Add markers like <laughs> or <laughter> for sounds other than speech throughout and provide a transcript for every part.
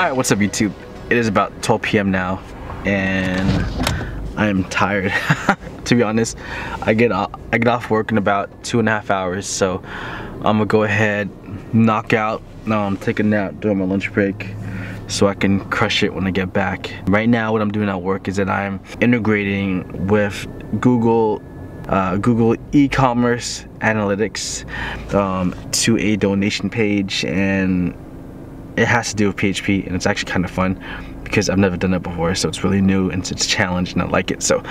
Alright, what's up YouTube? It is about 12 p.m. now and I am tired <laughs> to be honest. I get off, I get off work in about two and a half hours so I'm gonna go ahead, knock out, um, take a nap during my lunch break so I can crush it when I get back. Right now what I'm doing at work is that I'm integrating with Google uh, Google e-commerce analytics um, to a donation page and it has to do with PHP and it's actually kind of fun because I've never done it before so it's really new and it's a challenge and I like it. So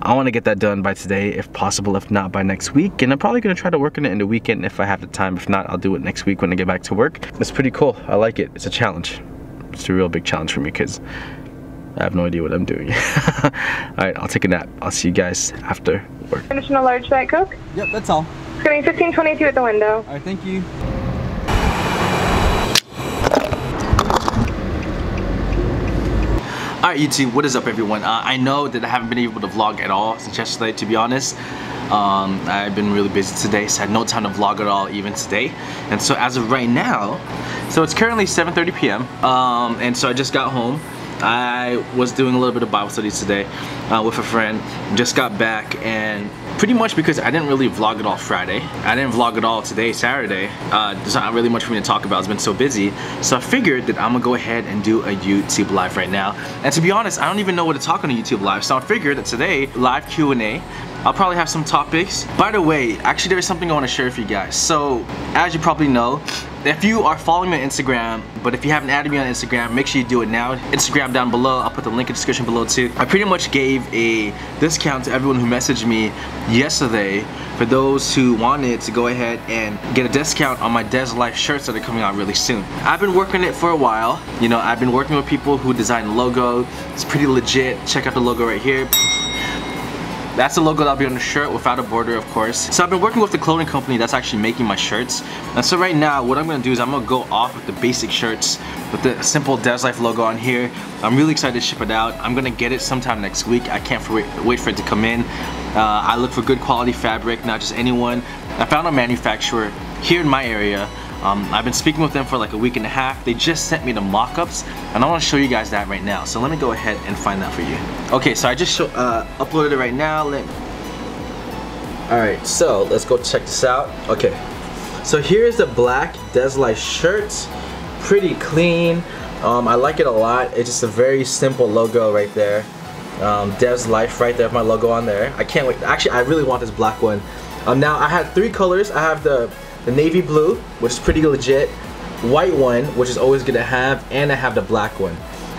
I want to get that done by today if possible if not by next week and I'm probably going to try to work on it in the weekend if I have the time. If not I'll do it next week when I get back to work. It's pretty cool. I like it. It's a challenge. It's a real big challenge for me because I have no idea what I'm doing. <laughs> Alright I'll take a nap. I'll see you guys after work. Finishing a large Diet Coke. Yep, that's all. It's getting 1522 at the window. All right, thank you. Alright YouTube, what is up everyone? Uh, I know that I haven't been able to vlog at all since yesterday to be honest. Um, I've been really busy today so I had no time to vlog at all even today. And so as of right now, so it's currently 7.30 p.m. Um, and so I just got home. I was doing a little bit of Bible studies today uh, with a friend. Just got back and pretty much because I didn't really vlog at all Friday. I didn't vlog at all today, Saturday. Uh, there's not really much for me to talk about. It's been so busy. So I figured that I'm gonna go ahead and do a YouTube live right now. And to be honest, I don't even know what to talk on a YouTube live. So I figured that today, live Q&A, I'll probably have some topics. By the way, actually there's something I want to share with you guys. So, as you probably know, if you are following me on Instagram, but if you haven't added me on Instagram, make sure you do it now. Instagram down below, I'll put the link in the description below too. I pretty much gave a discount to everyone who messaged me yesterday for those who wanted to go ahead and get a discount on my Devs Life shirts that are coming out really soon. I've been working it for a while. You know, I've been working with people who design the logo. It's pretty legit. Check out the logo right here. That's the logo that'll be on the shirt without a border, of course. So I've been working with the clothing company that's actually making my shirts. And so right now, what I'm gonna do is I'm gonna go off with the basic shirts with the simple Devs Life logo on here. I'm really excited to ship it out. I'm gonna get it sometime next week. I can't wait, wait for it to come in. Uh, I look for good quality fabric, not just anyone. I found a manufacturer here in my area um, I've been speaking with them for like a week and a half. They just sent me the mock-ups and I want to show you guys that right now. So let me go ahead and find that for you. Okay, so I just show, uh, uploaded it right now. Let Alright, so let's go check this out. Okay, so here's the black Devs Life shirt. Pretty clean. Um, I like it a lot. It's just a very simple logo right there. Um, Devs Life right there, my logo on there. I can't wait. Actually, I really want this black one. Um, now, I had three colors. I have the the navy blue, which is pretty legit, white one, which is always good to have, and I have the black one.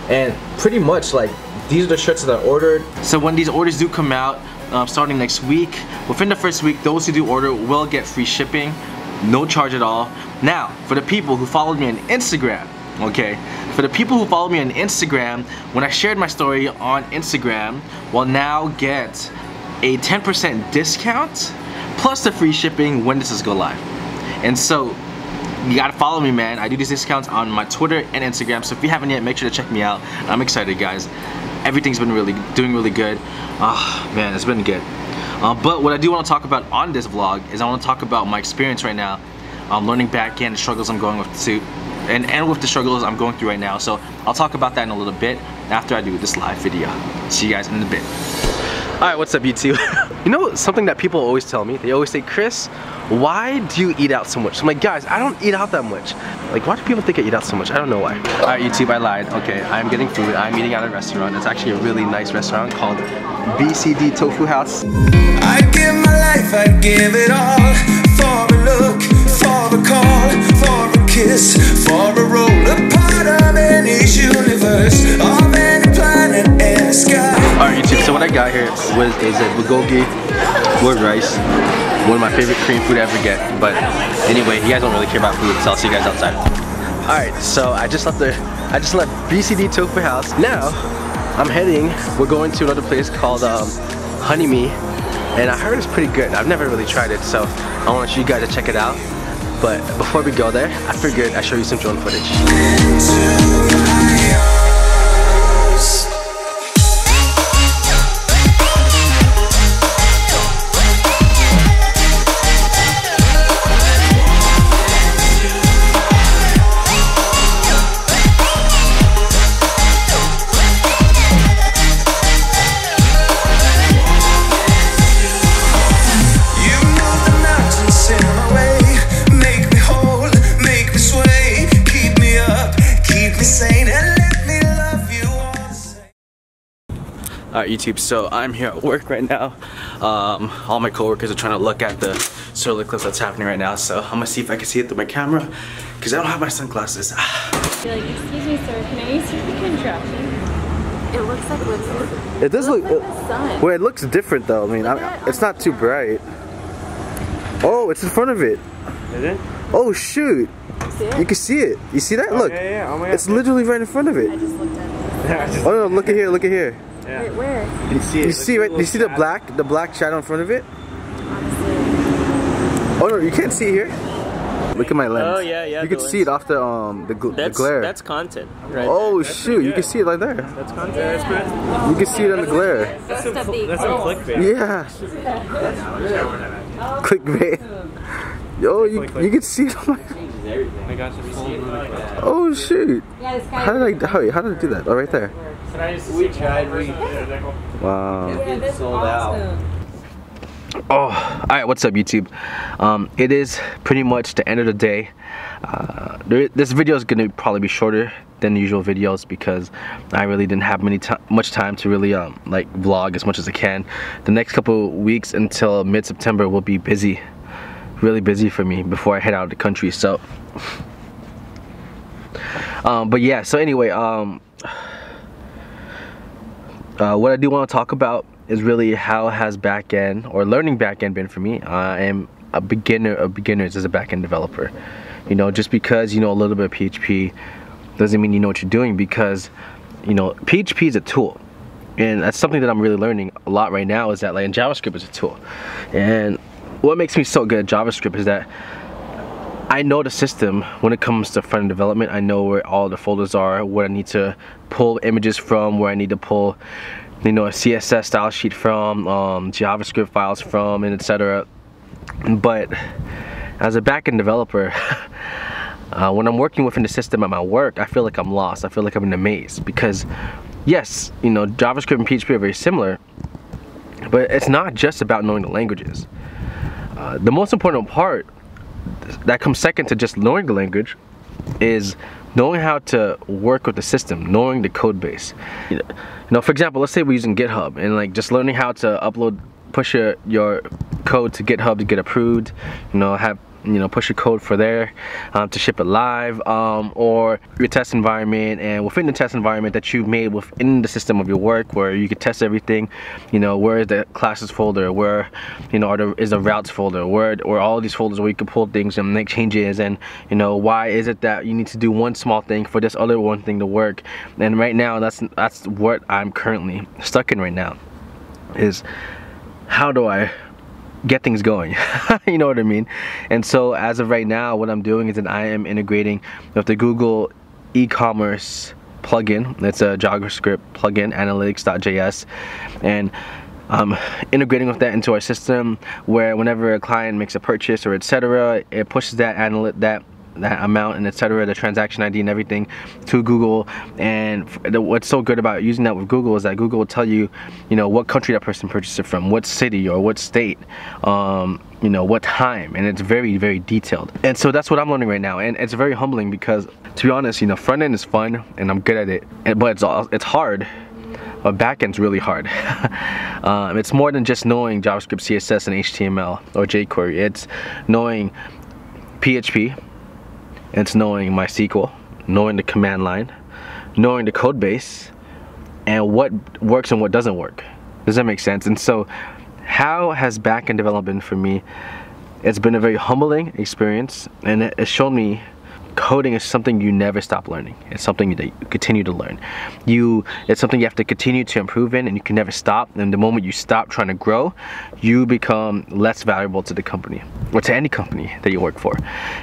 And pretty much like these are the shirts that I ordered. So when these orders do come out, um, starting next week, within the first week, those who do order will get free shipping, no charge at all. Now, for the people who followed me on Instagram, okay, for the people who followed me on Instagram, when I shared my story on Instagram, will now get a 10% discount plus the free shipping when this is go live. And so you gotta follow me man. I do these discounts on my Twitter and Instagram so if you haven't yet make sure to check me out. I'm excited guys. Everything's been really doing really good. Oh man it's been good. Uh, but what I do want to talk about on this vlog is I want to talk about my experience right now. Um, learning back end struggles I'm going with too and, and with the struggles I'm going through right now. So I'll talk about that in a little bit after I do this live video. See you guys in a bit. Alright, what's up YouTube? <laughs> you know something that people always tell me? They always say, Chris, why do you eat out so much? I'm like, guys, I don't eat out that much. Like, why do people think I eat out so much? I don't know why. Alright YouTube, I lied. Okay, I'm getting food. I'm eating at a restaurant. It's actually a really nice restaurant called BCD Tofu House. I give my life, I give it all For a look, for a call, for is a bulgogi with rice. One of my favorite Korean food I ever get. But anyway, you guys don't really care about food, so I'll see you guys outside. Alright, so I just left the I just left BCD Tofu House. Now, I'm heading, we're going to another place called um, Honeymee. And I heard it's pretty good. I've never really tried it, so I want you guys to check it out. But before we go there, I figured I'd show you some drone footage. YouTube, so I'm here at work right now. Um, all my coworkers are trying to look at the solar eclipse that's happening right now, so I'm gonna see if I can see it through my camera, because I don't have my sunglasses. Be like, excuse me, sir, can I use your contraption? It looks like lipstick. It does look. like the sun. Well, it looks different though. I mean, I, it's not too bright. Oh, it's in front of it. Is it? Oh shoot! See? You can see it. You see that? Look, yeah, yeah, oh my it's literally right in front of it. I it. just looked at it. <laughs> Yeah, I just- Oh no! Look at here! Look at here! Yeah. Wait, where? You see it. You see a right? You see the shadow. black, the black shadow in front of it? Oh no! You can't see it here. Look at my lens. Oh, yeah, yeah, You the can see it off the um the, gl the glare. that's content, right? oh there. That's shoot! pretty You can see it right there. That's content. That's good. You can see it on the glare. That's some, That's the cl- that's some clickbait. Yeah. <laughs> Clickbait. Yo, you, you can see it on my. Oh my gosh, it's full of Oh shoot! How did I? How, how did I do that? Oh, right there. We tried. We Wow. sold out. Oh, alright, what's up YouTube? Um, it is pretty much the end of the day. Uh, there, this video is gonna probably be shorter than usual videos because I really didn't have many much time to really um, like vlog as much as I can. The next couple weeks until mid-September will be busy, really busy for me before I head out of the country. So, um, but yeah. So anyway, um, uh, what I do want to talk about is really how has backend or learning backend been for me. I am a beginner of beginners as a backend developer. You know, just because you know a little bit of PHP doesn't mean you know what you're doing because you know PHP is a tool. And that's something that I'm really learning a lot right now is that like JavaScript is a tool. And what makes me so good at JavaScript is that I know the system when it comes to front end development. I know where all the folders are, where I need to pull images from, where I need to pull, you know, a CSS style sheet from, um, JavaScript files from, and etc. But as a backend developer, <laughs> uh, when I'm working within the system at my work, I feel like I'm lost. I feel like I'm in a maze because, yes, you know, JavaScript and PHP are very similar, but it's not just about knowing the languages. Uh, the most important part that comes second to just knowing the language is knowing how to work with the system, knowing the code base. You know, for example, let's say we're using GitHub and like just learning how to upload, push your, your code to GitHub to get approved, you know, have you know push your code for there um, to ship it live um, or your test environment and within the test environment that you've made within the system of your work where you could test everything you know where is the classes folder where you know there is the routes folder where or all these folders where you can pull things and make changes and you know why is it that you need to do one small thing for this other one thing to work? And right now that's that's what I'm currently stuck in right now is how do I get things going <laughs> you know what I mean? And so as of right now what I'm doing is that I am integrating with the Google e-commerce plugin. It's a JavaScript plugin analytics.js and um, integrating with that into our system where whenever a client makes a purchase or etc it pushes that analytic that that amount and etc the transaction ID and everything to Google and the, what's so good about using that with Google is that Google will tell you you know what country that person purchased it from what city or what state um, you know what time and it's very very detailed and so that's what I'm learning right now and it's very humbling because to be honest you know front end is fun and I'm good at it but it's all it's hard but backend's really hard. <laughs> um, it's more than just knowing JavaScript, CSS, and HTML or jQuery. It's knowing PHP, it's knowing MySQL, knowing the command line, knowing the code base, and what works and what doesn't work. Does that make sense? And so, how has backend development for me? It's been a very humbling experience, and it has shown me coding is something you never stop learning. It's something that you continue to learn. You, it's something you have to continue to improve in, and you can never stop. And the moment you stop trying to grow, you become less valuable to the company or to any company that you work for.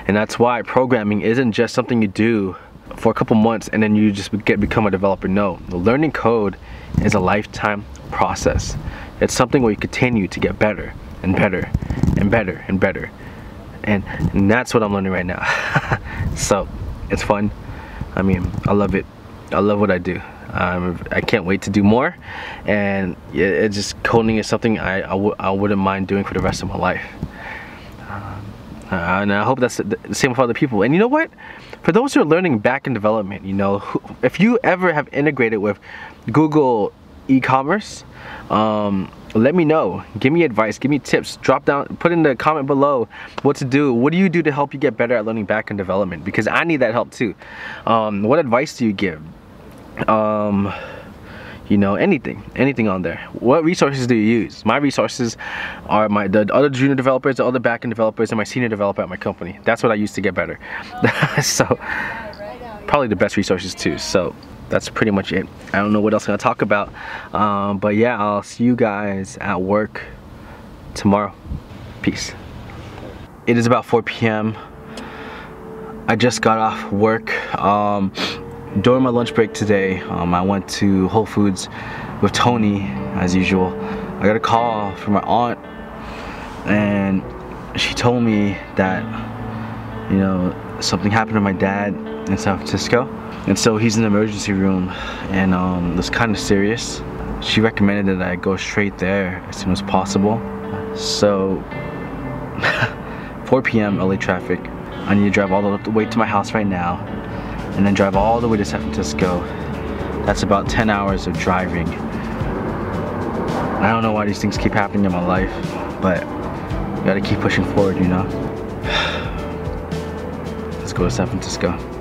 And that's why programming isn't just something you do for a couple months and then you just get become a developer. No, learning code is a lifetime process. It's something where you continue to get better and better and better and better and, that's what I'm learning right now. <laughs> so it's fun. I mean, I love it. I love what I do. Um, I can't wait to do more, and it, just coding is something I I, w- I wouldn't mind doing for the rest of my life. Um, uh, and I hope that's the the same for other people. And you know what? For those who are learning backend development, you know, who- if you ever have integrated with Google e-commerce, um, let me know. Give me advice. Give me tips. Drop down. Put in the comment below what to do. What do you do to help you get better at learning backend development? Because I need that help too. Um, what advice do you give? Um, you know anything anything on there what resources do you use my resources are my the other junior developers the other backend developers and my senior developer at my company that's what i use to get better <laughs> so probably the best resources too so that's pretty much it. I don't know what else i'm gonna talk about um, but yeah i'll see you guys at work tomorrow. Peace. It is about 4 p.m i just got off work. Um, during my lunch break today, um, I went to Whole Foods with Tony, as usual. I got a call from my aunt, and she told me that, you know, something happened to my dad in San Francisco. And so he's in the emergency room, and um, was kind of serious. She recommended that I go straight there as soon as possible. So, <laughs> 4 p.m. LA traffic. I need to drive all the way to my house right now and then drive all the way to San Francisco. That's about 10 hours of driving. I don't know why these things keep happening in my life, but you gotta keep pushing forward, you know? <sighs> Let's go to San Francisco.